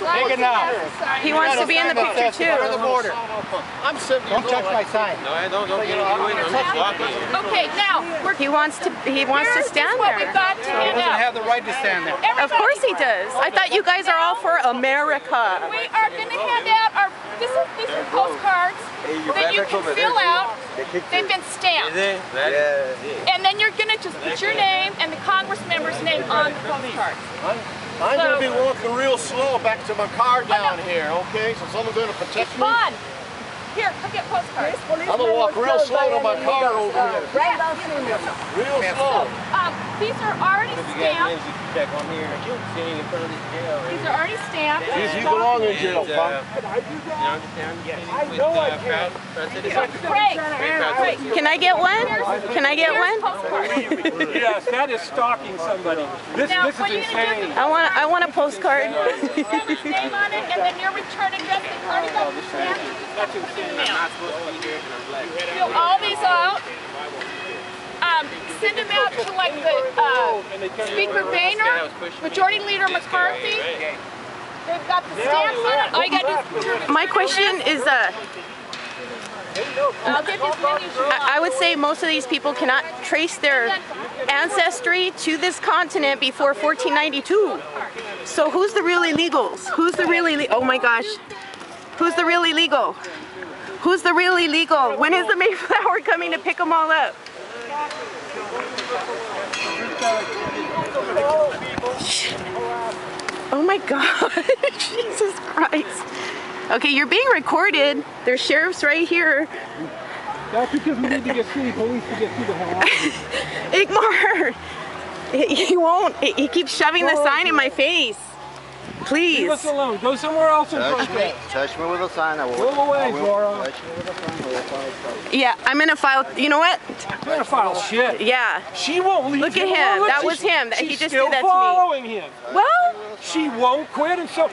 Take it now. He wants to be in the picture too. Over the border. I'm 70 Don't touch my sign. No, I don't, don't get it. I'm just walking here. Okay, now, we're, He wants to. He wants to stand what we've there. got to He hand doesn't have the right to stand there. Of course he does. I thought you guys are all for America. We are going to hand out our, this is, these are postcards that you can fill out. They've been stamped. Is it? Yeah. And then you're going to just put your name and the Congress member's name on the postcard. I'm So- gonna be walking real slow back to my car down here, okay? So someone's gonna protect me. On. Here, come get postcards. I'm gonna walk real slow to my car over here. Real slow. Um, these are already If you got stamped. names, you can check on here. Sitting in front of this jail. These are already stamped. Jeez, you belong in jail, And, uh, punk. You know, I'm just down with uh, proud, proud citizen. Great. Great. Can I get one? Can I get one? Yes, that is stalking somebody. This, Now, this what is are you going to do? insane. I want. I want a postcard. Fill his name on it and then your return address. They've already got the stamp. You just have to put it in the mail. Not supposed to be here because I'm black. Fill all these out. Um, send them out to like the uh, Speaker Boehner, Majority Leader McCarthy. They've got the stamps on it. All you gotta do is My question is, uh, I'll get as many as you want. I would say most of these people cannot trace their ancestry to this continent before 1492. So who's the real illegals? Who's the real ille- Oh my gosh. Who's the real illegal? Who's the real illegal? When is the Mayflower coming to pick them all up? Oh my God, Jesus Christ. Okay, you're being recorded. There's sheriffs right here. That's because we need to get city police to get through the hell out. Igmar! He, won't. He keeps shoving the sign in my face. Please. Leave us alone. Go somewhere else and Touch protest. me, touch me with a sign. I will. Go away, Zora. Touch me with a sign. I will file a Yeah, I'm gonna file. You know what? You're gonna file shit. Yeah. She won't leave Look at him. alone. That was him. That- he she's just still did that to me. following him. Well, She won't quit, and so